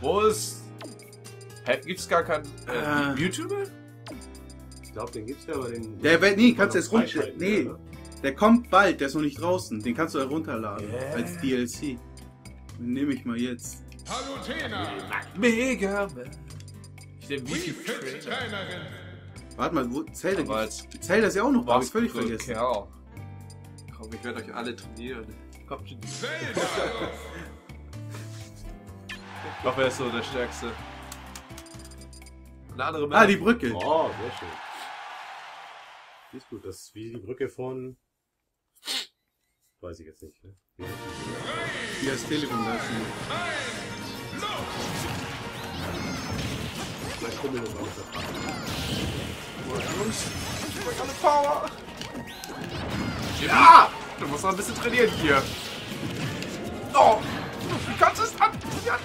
Wo ist. Hä, gibt's gar keinen äh, Äh. YouTuber? Ich glaube, den gibt's ja, aber den. Der wird, nee, kannst du jetzt runter. Nee, oder? der kommt bald, der ist noch nicht draußen. Den kannst du herunterladen. Yeah. Als DLC. Den nehme ich mal jetzt. Palutena, Mega Man. Ich nehme wie Warte mal, wo Zelda als Zelda ist ja auch noch da, hab ich völlig vergessen. Kerl. Komm, ich werde euch alle trainieren. Kommt schon. Zelda, Ich glaube, er ist so der Stärkste. Eine andere Ah, die Brücke. Oh, sehr schön. Die ist gut. Das ist wie die Brücke von. Weiß ich jetzt nicht. Ne? Hier das Telefon, da ist ein... Mein Kumpel ist alles erfahren. Jungs, ich brauche alle Power. Ja! Du musst noch ein bisschen trainieren hier. Oh! Nein,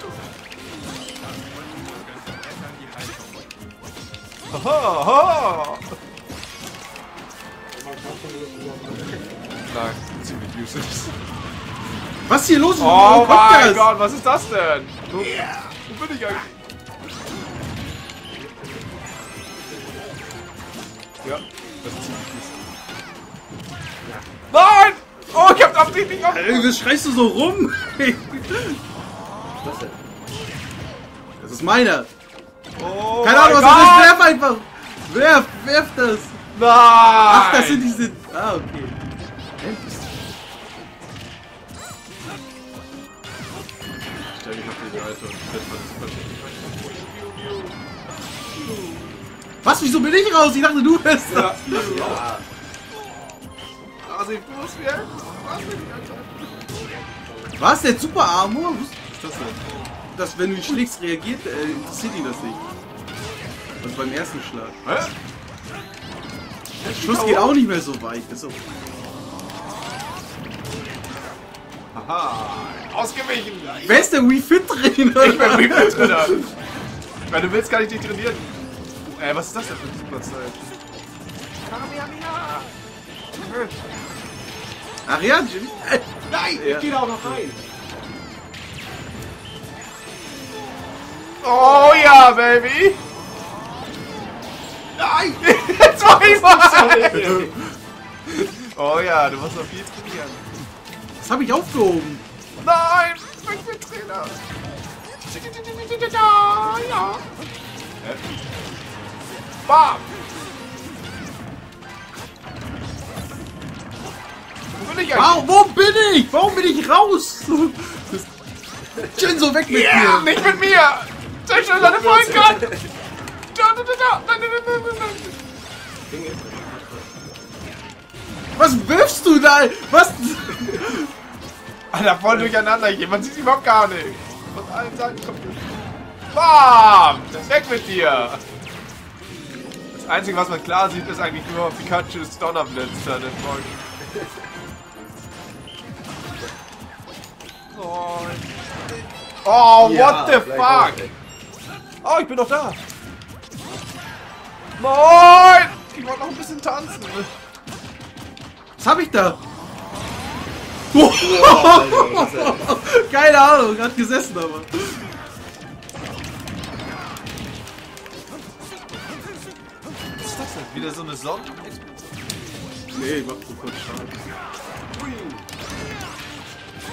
ziemlich useless. Was ist hier los? Oh kommt mein das? Gott, was ist das denn? Wo, wo bin ich eigentlich? Ja, das ist ziemlich useless. Nein! Oh, ich hab absichtlich nicht auf. Was schreist du so rum? Was denn? Das ist meiner. Oh Keine Ahnung, was das ist. Werf einfach. Werf, werf das. Nein! Ach, das sind diese... Ah, okay. Auf und das Was, wieso bin ich raus? Ich dachte, du bist das. Ja. Ja, bin ich, Alter? Was, der Super Armor? Das denn? das, wenn du ihn schlägst, reagiert, äh, interessiert ihn das nicht. Also beim ersten Schlag. Hä? Der Schuss geht auch nicht mehr so weit. Ist so. Haha. Ausgewichen! Wer ist der Wii Fit Trainer? Ich bin Reaper Trainer. Wenn du willst, kann ich dich trainieren. Äh, was ist das denn für ein Super-Style? Kamehameha! Ach ja, Jimmy. Nein, Ja. ich geh da auch noch rein. Oh ja, Baby! Nein! Jetzt mach ich mal! Oh ja, du musst noch viel trainieren. Das habe ich aufgehoben. Nein! Ich bin Trainer! Ja! Bam! Wo bin ich eigentlich? Wow, wo bin ich? Warum bin ich raus? Jinso, weg mit Ja, mir. nicht mit mir! Der ist schon seine Vollkart! Da, da, da, da, nein, nein, nein, nein, nein. Was wirfst du da? Was? Alter, voll durcheinander hier. Man sieht überhaupt gar nichts. Von allen Seiten kommt. Bam! Das weg mit dir! Das einzige, was man klar sieht, ist eigentlich nur Pikachu's Donnerblitz da den Folgen. Oh, oh, what the fuck? Oh, ich bin doch da. Moin! Ich wollte noch ein bisschen tanzen. Was habe ich da? Keine Ahnung, gerade gesessen aber. Was ist das denn? Wieder so eine Sonne? Nee, ich mach so kurz Schaden.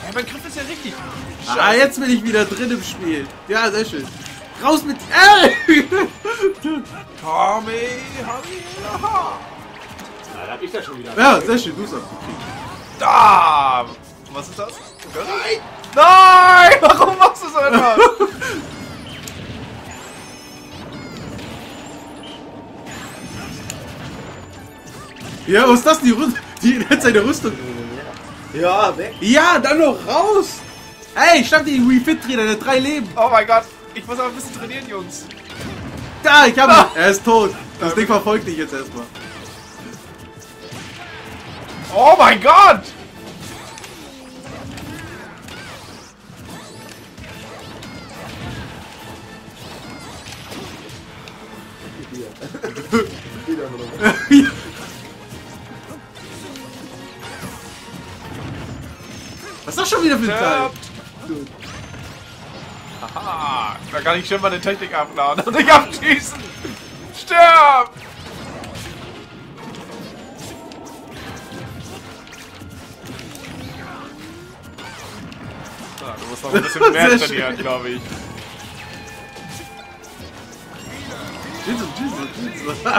Ja, mein Griff ist ja richtig. Ah, jetzt bin ich wieder drin im Spiel. Ja, sehr schön. Raus mit. Ey! Tommy, Honey, aha. Na, da hab ich das schon wieder. Ja, sehr schön, du abgekriegt. Da! Was ist das? Nein! Nein! Warum machst du so etwas? Ja, was ist das? Die, Rüst die hat seine Rüstung. Ja, weg. Ja, dann noch raus! Ey, ich hab den Wii Fit Trainer, der hat drei Leben. Oh mein Gott, ich muss aber ein bisschen trainieren, Jungs. Da, ich hab ihn. Er ist tot. Das Ding verfolgt dich jetzt erstmal. Oh mein Gott! Was ist das schon wieder für ein Teil? Haha, da kann ich schon mal eine Technik abladen und dich abschießen. Stirb! Ah, du musst noch ein bisschen mehr trainieren, glaube ich. Jitsu, Jitsu, Jitsu.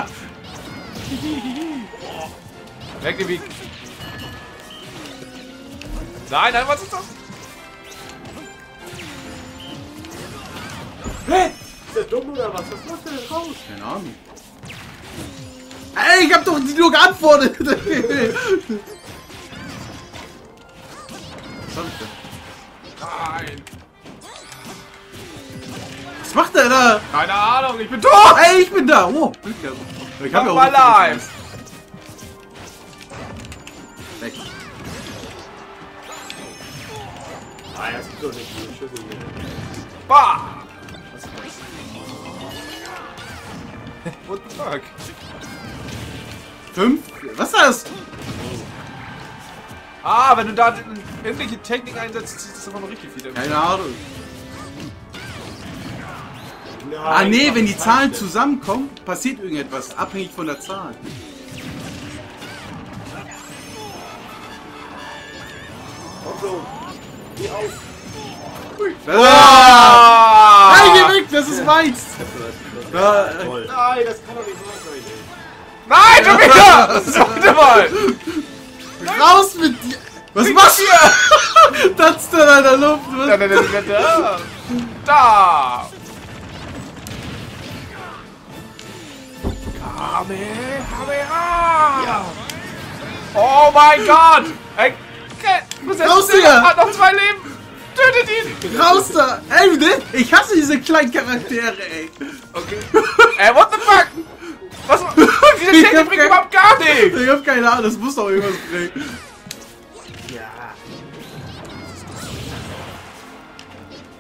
Merkt ihr wie... Nein, nein, was ist das? Ist der dumm oder was? Was macht der denn raus? Keine Ahnung. Ey, ich hab doch nur geantwortet. was hab ich denn? Nein. Was macht der da? Keine Ahnung, ich bin tot! Ey, ich bin da. Oh, ich hab ja auch mal live! Weg. Ah, ja, es gibt doch nicht viele Schüsse hier. Bah! What the fuck? Fünf? Was ist das? Ah, wenn du da irgendwelche Technik einsetzt, zieht das einfach noch richtig wieder. Keine Ahnung. Nein, Ah nee, wenn die Zahlen zusammenkommen, passiert irgendetwas, abhängig von der Zahl. Komm schon. Geh auf. Ah! Hey, Ah! geh weg, das ist meins! Da, äh, Toll. Nein, das kann doch nicht wahr sein, ey. Nein, schon wieder! Warte mal! raus mit dir! Was machst du? Das ist da in der Luft. Da, Was? da, da, da, da. Da! Kamehameha! Oh mein Gott! Ey, was ist Raus das? hier! Hat noch zwei Leben! Tötet ihn! Raus da! Ey, ne? ich hasse diese kleinen Charaktere, ey. Okay. Ey, what the fuck? Was? Diese Technik bringt kein- überhaupt gar nichts! Ich hab keine Ahnung, das muss doch irgendwas bringen. Ja.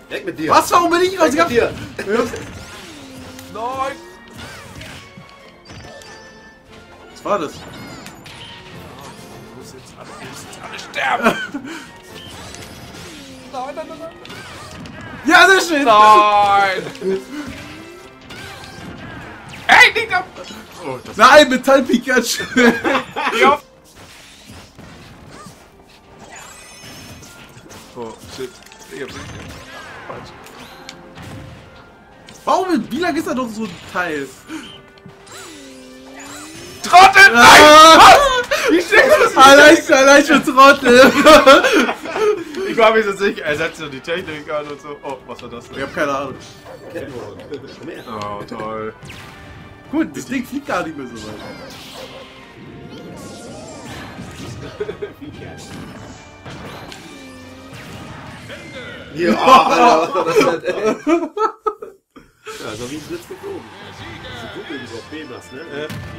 Weg mit dir. Was, warum bin ich raus? Weg Ich hab... dir. Nein! Was war das? muss jetzt alle, muss jetzt alle sterben! Nein, nein, nein! Ja, sehr schön! Nein! Ey, nicht ab! Oh, das Nein, Metall-Pikachu! Geh auf! Oh, shit. Ich hab's nicht. Falsch. Warum, wie lange ist er doch so ein Teil? Trottel! Nein! Ah, Wie steht das? allein, allein schon Trottel! Ich war mir so sicher, er setzt so die Technik an und so. Oh, was war das Ich denn? hab keine Ahnung. Oh, toll. Gut, das Ding fliegt gar nicht mehr so weit. Ja, Alter, was ist das, ey? Ja, so wie ein Blitz geflogen. Das auf Bebers, ne?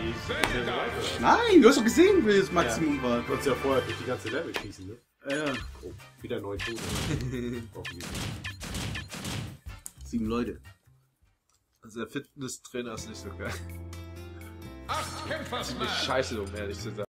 Die Reife. Nein, du hast doch gesehen, wie das Maximum war. Du konntest ja vorher durch die ganze Level schießen, ne? Ja, Oh, wieder neun Tote. Sieben Leute. Also der Fitness-Trainer ist nicht so geil. Acht Kämpfer scheiße, um ehrlich zu sein.